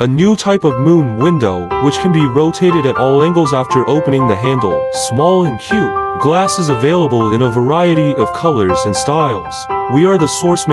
A new type of moon window, which can be rotated at all angles after opening the handle. Small and cute. Glass is available in a variety of colors and styles. We are the source man.